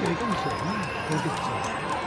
没那么远，都得走。